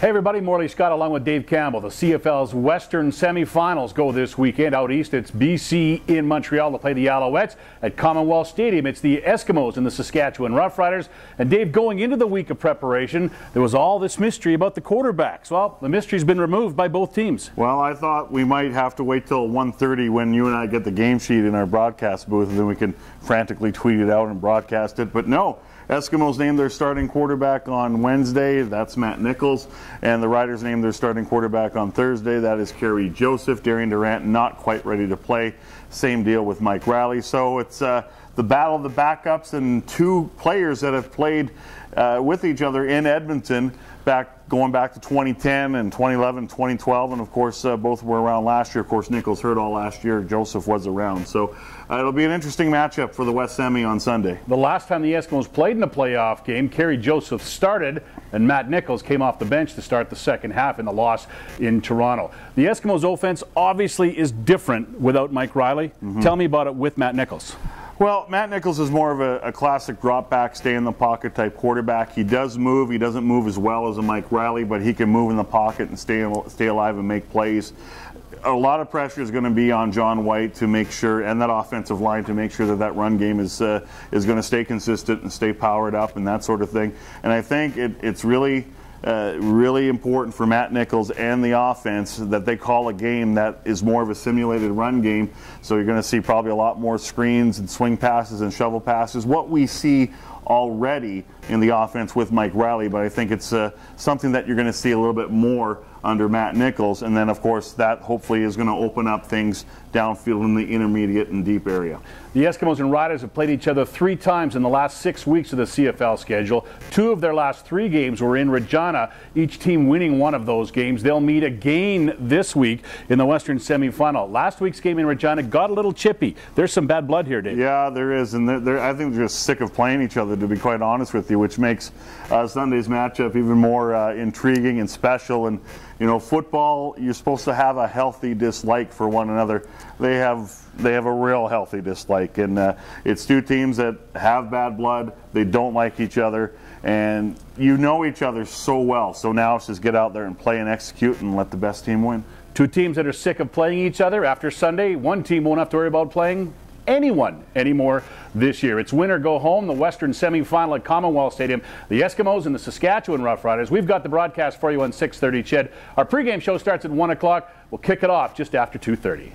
Hey everybody, Morley Scott along with Dave Campbell. The CFL's Western semifinals go this weekend. Out east, it's BC in Montreal to play the Alouettes. At Commonwealth Stadium, it's the Eskimos and the Saskatchewan Roughriders. And Dave, going into the week of preparation, there was all this mystery about the quarterbacks. Well, the mystery's been removed by both teams. Well, I thought we might have to wait till 1.30 when you and I get the game sheet in our broadcast booth, and then we can frantically tweet it out and broadcast it. But no, Eskimos named their starting quarterback on Wednesday. That's Matt Nichols. And the Riders named their starting quarterback on Thursday. That is Kerry Joseph. Darian Durant not quite ready to play. Same deal with Mike Reilly. So it's uh, the battle of the backups and two players that have played uh, with each other in Edmonton back going back to 2010 and 2011, 2012, and of course uh, both were around last year. Of course, Nichols hurt all last year. Joseph was around, so uh, it'll be an interesting matchup for the West Semi on Sunday. The last time the Eskimos played in a playoff game, Kerry Joseph started, and Matt Nichols came off the bench to start the second half in the loss in Toronto. The Eskimos' offense obviously is different without Mike Reilly. Mm -hmm. Tell me about it with Matt Nichols. Well, Matt Nichols is more of a, a, classic drop back, stay in the pocket type quarterback. He does move. He doesn't move as well as a Mike Reilly, but he can move in the pocket and stay, stay alive and make plays. A lot of pressure is going to be on John White to make sure, and that offensive line to make sure that that run game is uh, is going to stay consistent and stay powered up and that sort of thing. And I think it, it's really uh, really important for Matt Nichols and the offense that they call a game that is more of a simulated run game. So you're going to see probably a lot more screens and swing passes and shovel passes. What we see already in the offense with Mike Reilly, but I think it's uh, something that you're going to see a little bit more under Matt Nichols. And then, of course, that hopefully is going to open up things downfield in the intermediate and deep area. The Eskimos and Riders have played each other three times in the last six weeks of the CFL schedule. Two of their last three games were in Regina, each team winning one of those games. They'll meet again this week in the Western semifinal. Last week's game in Regina got a little chippy. There's some bad blood here, Dave. Yeah, there is. And they're, they're, I think they're just sick of playing each other, to be quite honest with you, which makes uh, Sunday's matchup even more uh, intriguing and special. And, you know, football, you're supposed to have a healthy dislike for one another. They have they have a real healthy dislike, and uh, it's two teams that have bad blood. They don't like each other, and you know each other so well. So now it's just get out there and play and execute and let the best team win. Two teams that are sick of playing each other after Sunday. One team won't have to worry about playing anyone anymore this year. It's win or go home, the Western semifinal at Commonwealth Stadium. The Eskimos and the Saskatchewan Roughriders. We've got the broadcast for you on 6:30. CHED. Our pregame show starts at 1 o'clock. We'll kick it off just after 2:30.